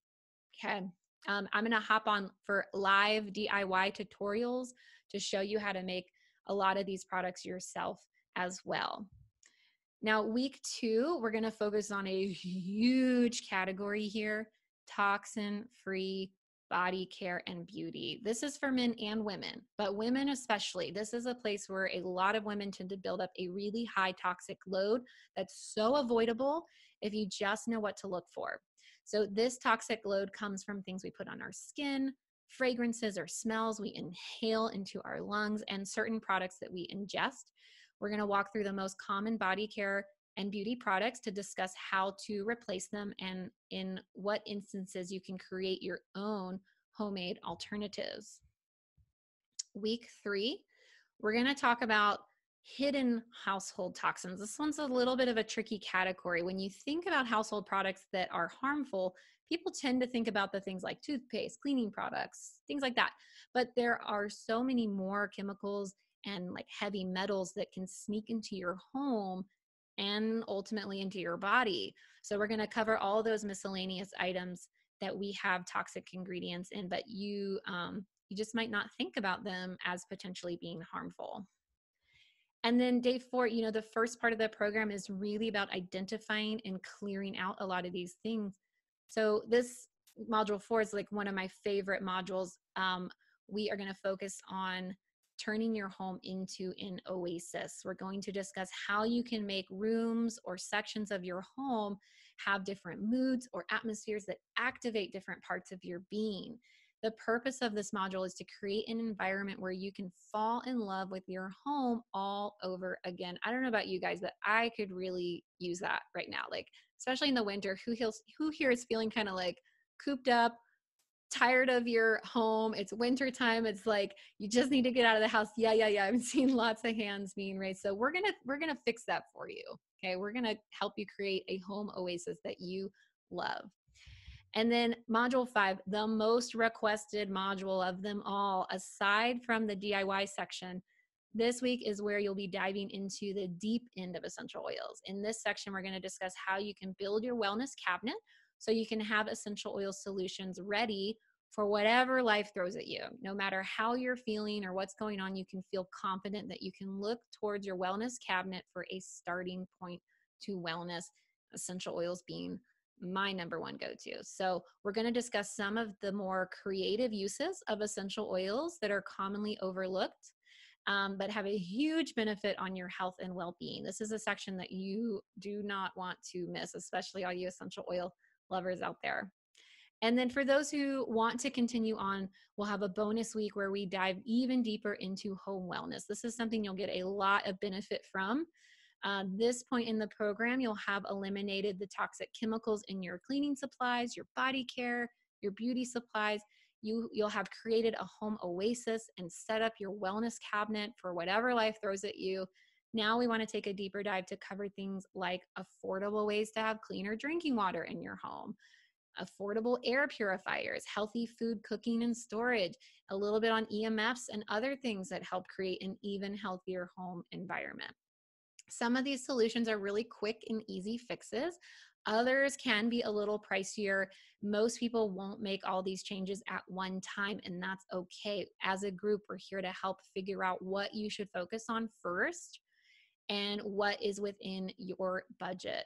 Okay. Um, I'm going to hop on for live DIY tutorials to show you how to make a lot of these products yourself as well. Now, week two, we're going to focus on a huge category here toxin free body care and beauty. This is for men and women, but women especially. This is a place where a lot of women tend to build up a really high toxic load that's so avoidable if you just know what to look for. So, this toxic load comes from things we put on our skin, fragrances or smells we inhale into our lungs, and certain products that we ingest. We're going to walk through the most common body care and beauty products to discuss how to replace them and in what instances you can create your own homemade alternatives. Week three, we're going to talk about hidden household toxins. This one's a little bit of a tricky category. When you think about household products that are harmful, people tend to think about the things like toothpaste, cleaning products, things like that. But there are so many more chemicals and like heavy metals that can sneak into your home and ultimately into your body. So we're going to cover all those miscellaneous items that we have toxic ingredients in, but you um, you just might not think about them as potentially being harmful. And then day four, you know, the first part of the program is really about identifying and clearing out a lot of these things. So this module four is like one of my favorite modules. Um, we are going to focus on turning your home into an oasis. We're going to discuss how you can make rooms or sections of your home have different moods or atmospheres that activate different parts of your being. The purpose of this module is to create an environment where you can fall in love with your home all over again. I don't know about you guys, but I could really use that right now. Like, especially in the winter, who heals, who here is feeling kind of like cooped up, tired of your home it's winter time it's like you just need to get out of the house. Yeah yeah yeah i've seen lots of hands being raised so we're gonna we're gonna fix that for you okay? We're gonna help you create a home oasis that you love. And then module five the most requested module of them all aside from the diy section this week is where you'll be diving into the deep end of essential oils. In this section we're going to discuss how you can build your wellness cabinet so you can have essential oil solutions ready for whatever life throws at you. No matter how you're feeling or what's going on, you can feel confident that you can look towards your wellness cabinet for a starting point to wellness, essential oils being my number one go to. So, we're going to discuss some of the more creative uses of essential oils that are commonly overlooked. Um, but have a huge benefit on your health and well being. This is a section that you do not want to miss, especially all you essential oil lovers out there. And then for those who want to continue on, we'll have a bonus week where we dive even deeper into home wellness. This is something you'll get a lot of benefit from. Uh, this point in the program, you'll have eliminated the toxic chemicals in your cleaning supplies, your body care, your beauty supplies. You, you'll have created a home oasis and set up your wellness cabinet for whatever life throws at you. Now we want to take a deeper dive to cover things like affordable ways to have cleaner drinking water in your home, affordable air purifiers, healthy food cooking and storage, a little bit on EMFs and other things that help create an even healthier home environment. Some of these solutions are really quick and easy fixes. Others can be a little pricier. Most people won't make all these changes at one time, and that's okay. As a group, we're here to help figure out what you should focus on first and what is within your budget.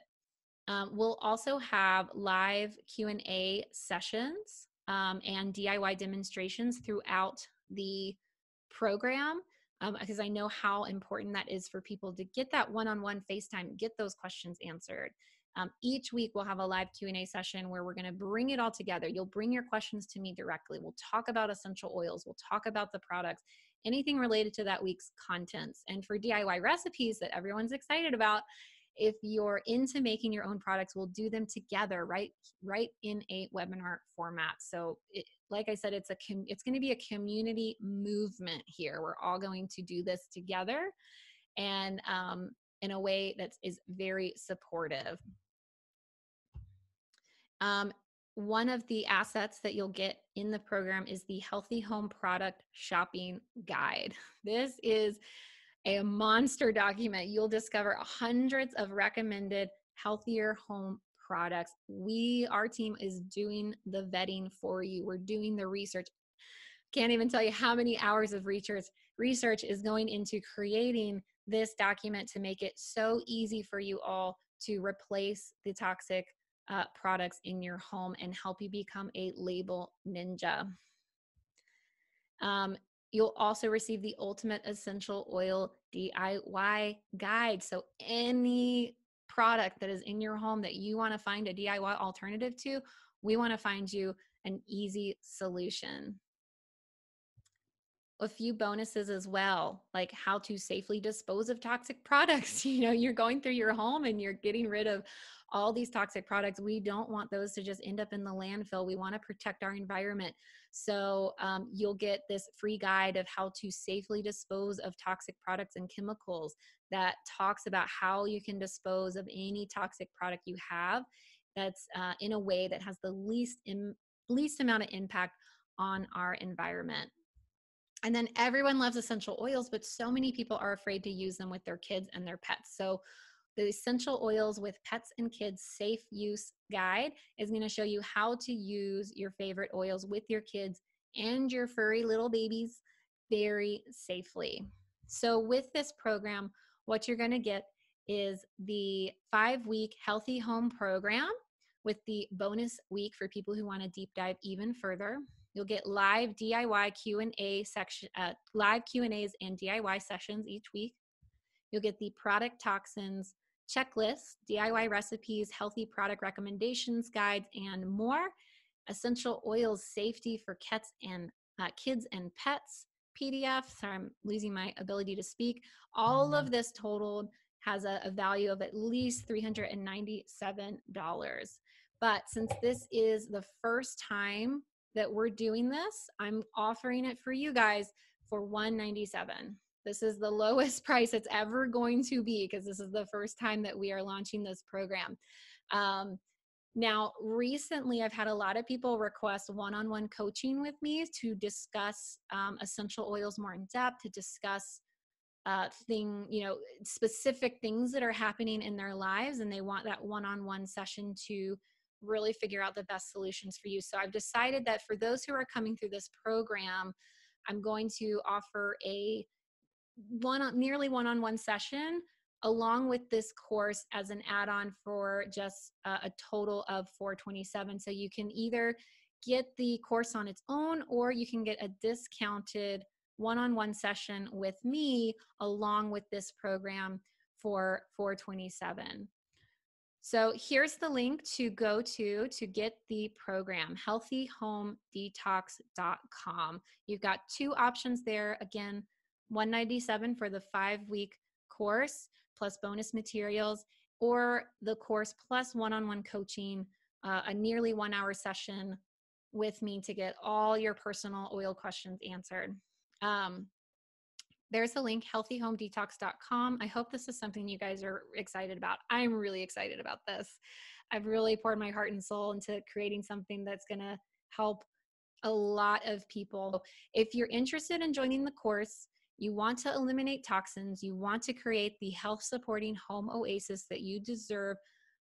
Um, we'll also have live Q&A sessions um, and DIY demonstrations throughout the program because um, I know how important that is for people to get that one-on-one FaceTime, get those questions answered. Um, each week we'll have a live q&a session where we're going to bring it all together. You'll bring your questions to me directly. We'll talk about essential oils. We'll talk about the products anything related to that week's contents. And for diy recipes that everyone's excited about if you're into making your own products we'll do them together right right in a webinar format. So it, like i said it's a it's going to be a community movement here. We're all going to do this together and um, in a way that is very supportive um, one of the assets that you'll get in the program is the Healthy Home Product Shopping Guide. This is a monster document. You'll discover hundreds of recommended healthier home products. We, our team, is doing the vetting for you. We're doing the research. Can't even tell you how many hours of research research is going into creating this document to make it so easy for you all to replace the toxic uh, products in your home and help you become a label ninja. Um, you'll also receive the ultimate essential oil DIY guide. So, any product that is in your home that you want to find a DIY alternative to, we want to find you an easy solution a few bonuses as well, like how to safely dispose of toxic products. You know, you're going through your home and you're getting rid of all these toxic products. We don't want those to just end up in the landfill. We want to protect our environment. So, um, you'll get this free guide of how to safely dispose of toxic products and chemicals that talks about how you can dispose of any toxic product you have that's uh, in a way that has the least Im- least amount of impact on our environment. And then everyone loves essential oils, but so many people are afraid to use them with their kids and their pets. So the essential oils with pets and kids safe use guide is going to show you how to use your favorite oils with your kids and your furry little babies very safely. So with this program, what you're going to get is the 5-week healthy home program with the bonus week for people who want to deep dive even further. You'll get live DIY Q&A section uh, live Q&As and DIY sessions each week. You'll get the product toxins checklist, DIY recipes, healthy product recommendations, guides, and more. Essential oils safety for cats and uh, kids and pets PDF. Sorry, I'm losing my ability to speak. All of mm-hmm. this totaled has a, a value of at least $397. But since this is the first time that we're doing this, I'm offering it for you guys for 197. This is the lowest price it's ever going to be because this is the first time that we are launching this program. Um, now, recently, I've had a lot of people request one on one coaching with me to discuss um, essential oils more in depth, to discuss uh, thing, you know, specific things that are happening in their lives, and they want that one on one session to really figure out the best solutions for you. So I've decided that for those who are coming through this program, I'm going to offer a one nearly one-on-one session along with this course as an add-on for just uh, a total of 427 so you can either get the course on its own or you can get a discounted one-on-one session with me along with this program for 427 so here's the link to go to to get the program healthyhomedetox.com you've got two options there again 197 for the five week course plus bonus materials or the course plus one-on-one coaching uh, a nearly one hour session with me to get all your personal oil questions answered. Um, there's a link healthyhomedetox.com i hope this is something you guys are excited about i'm really excited about this i've really poured my heart and soul into creating something that's going to help a lot of people if you're interested in joining the course you want to eliminate toxins. You want to create the health supporting home oasis that you deserve,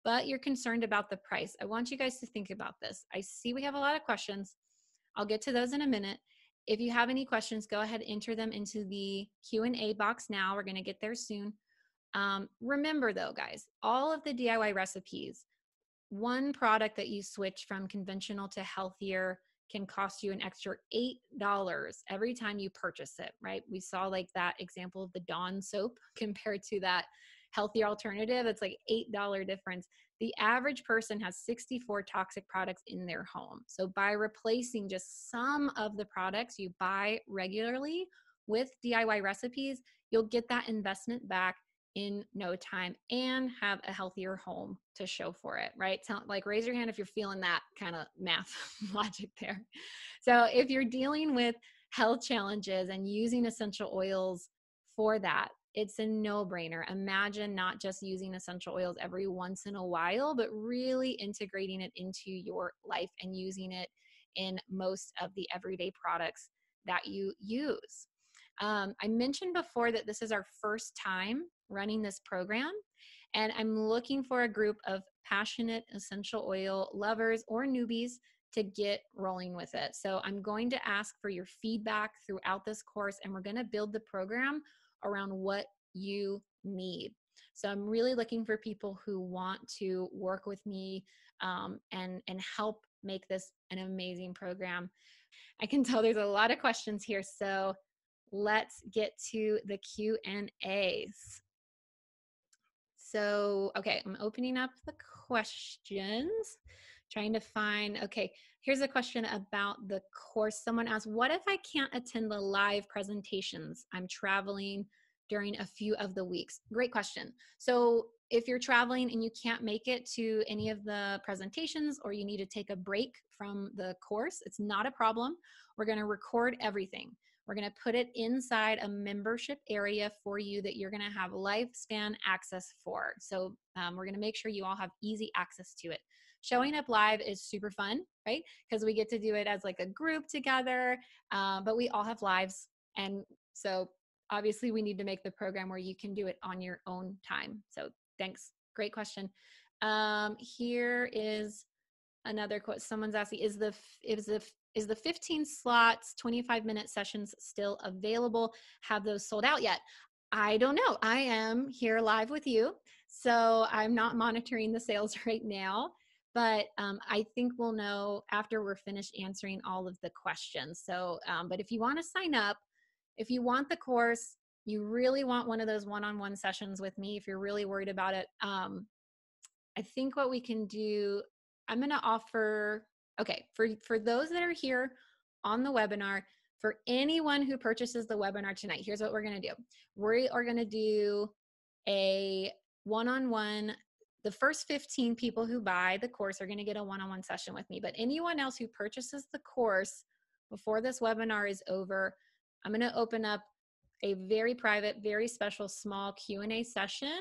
but you're concerned about the price. I want you guys to think about this. I see we have a lot of questions. I'll get to those in a minute. If you have any questions, go ahead enter them into the Q&A box now. We're going to get there soon. Um, remember though, guys, all of the DIY recipes, one product that you switch from conventional to healthier can cost you an extra $8 every time you purchase it, right? We saw like that example of the Dawn soap compared to that healthier alternative. It's like $8 difference. The average person has 64 toxic products in their home. So by replacing just some of the products you buy regularly with DIY recipes, you'll get that investment back in no time and have a healthier home to show for it, right? So, like, raise your hand if you're feeling that kind of math logic there. So, if you're dealing with health challenges and using essential oils for that, it's a no brainer. Imagine not just using essential oils every once in a while, but really integrating it into your life and using it in most of the everyday products that you use. Um, I mentioned before that this is our first time running this program, and I'm looking for a group of passionate essential oil lovers or newbies to get rolling with it. So I'm going to ask for your feedback throughout this course, and we're going to build the program around what you need. So I'm really looking for people who want to work with me um, and and help make this an amazing program. I can tell there's a lot of questions here, so let's get to the Q and A's. So, okay, I'm opening up the questions, trying to find, okay, here's a question about the course. Someone asked, what if I can't attend the live presentations? I'm traveling during a few of the weeks. Great question. So if you're traveling and you can't make it to any of the presentations or you need to take a break from the course, it's not a problem. We're going to record everything. We're going to put it inside a membership area for you that you're going to have lifespan access for. So um, we're going to make sure you all have easy access to it. Showing up live is super fun, right? Because we get to do it as like a group together, uh, but we all have lives. And so obviously we need to make the program where you can do it on your own time. So thanks. Great question. Um, here is another quote. Someone's asking, is the, is the, is the 15 slots, 25 minute sessions still available? Have those sold out yet? I don't know. I am here live with you. So I'm not monitoring the sales right now, but um, I think we'll know after we're finished answering all of the questions. So, um, but if you want to sign up, if you want the course, you really want one of those one-on-one sessions with me, if you're really worried about it, um, I think what we can do, I'm going to offer, okay, for, for those that are here on the webinar, for anyone who purchases the webinar tonight, here's what we're going to do. We are going to do a one-on-one the first 15 people who buy the course are going to get a one-on-one session with me but anyone else who purchases the course before this webinar is over i'm going to open up a very private very special small q&a session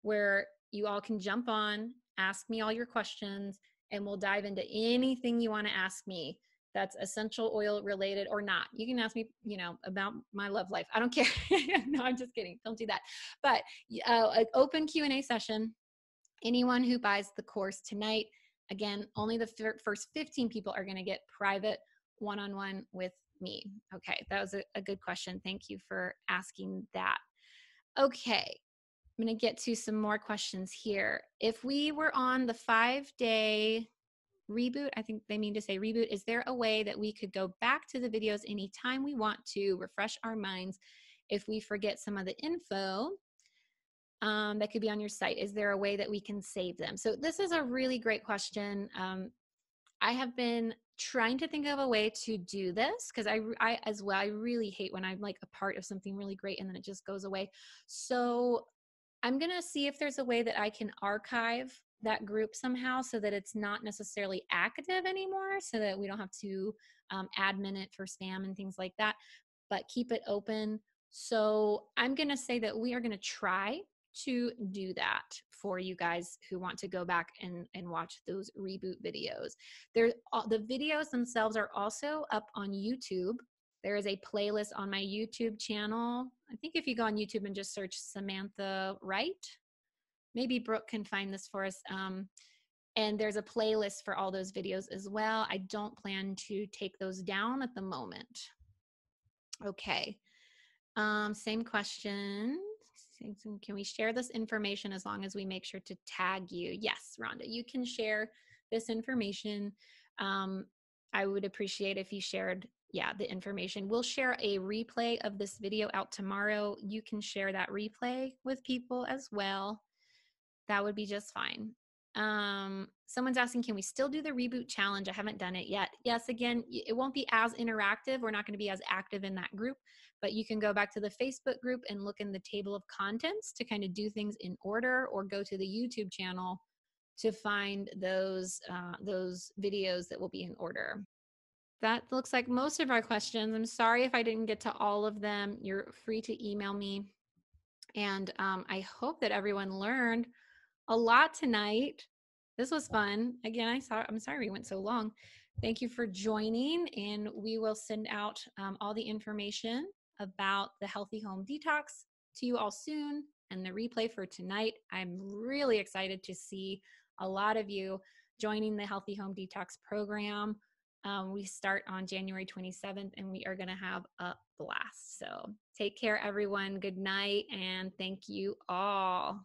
where you all can jump on ask me all your questions and we'll dive into anything you want to ask me that's essential oil related or not. You can ask me, you know, about my love life. I don't care. no, I'm just kidding. Don't do that. But uh, an open Q&A session. Anyone who buys the course tonight, again, only the first 15 people are going to get private one-on-one with me. Okay, that was a, a good question. Thank you for asking that. Okay, I'm going to get to some more questions here. If we were on the five day reboot, I think they mean to say reboot, is there a way that we could go back to the videos anytime we want to refresh our minds if we forget some of the info um, that could be on your site? Is there a way that we can save them? So this is a really great question. Um, I have been trying to think of a way to do this because I, I as well I really hate when I'm like a part of something really great and then it just goes away. So I'm gonna see if there's a way that I can archive that group somehow so that it's not necessarily active anymore so that we don't have to um, admin it for spam and things like that but keep it open so i'm going to say that we are going to try to do that for you guys who want to go back and, and watch those reboot videos there the videos themselves are also up on youtube there is a playlist on my youtube channel i think if you go on youtube and just search samantha wright maybe Brooke can find this for us. Um, and there's a playlist for all those videos as well. I don't plan to take those down at the moment. Okay. Um, same question. Can we share this information as long as we make sure to tag you? Yes, Rhonda, you can share this information. Um, I would appreciate if you shared, yeah, the information. We'll share a replay of this video out tomorrow. You can share that replay with people as well that would be just fine. Um, someone's asking, can we still do the reboot challenge? I haven't done it yet. Yes, again, it won't be as interactive. We're not going to be as active in that group, but you can go back to the Facebook group and look in the table of contents to kind of do things in order or go to the YouTube channel to find those, uh, those videos that will be in order. That looks like most of our questions. I'm sorry if I didn't get to all of them. You're free to email me. And um, I hope that everyone learned a lot tonight. This was fun. Again, I saw, I'm sorry we went so long. Thank you for joining, and we will send out um, all the information about the Healthy Home Detox to you all soon and the replay for tonight. I'm really excited to see a lot of you joining the Healthy Home Detox program. Um, we start on January 27th and we are going to have a blast. So take care, everyone. Good night and thank you all.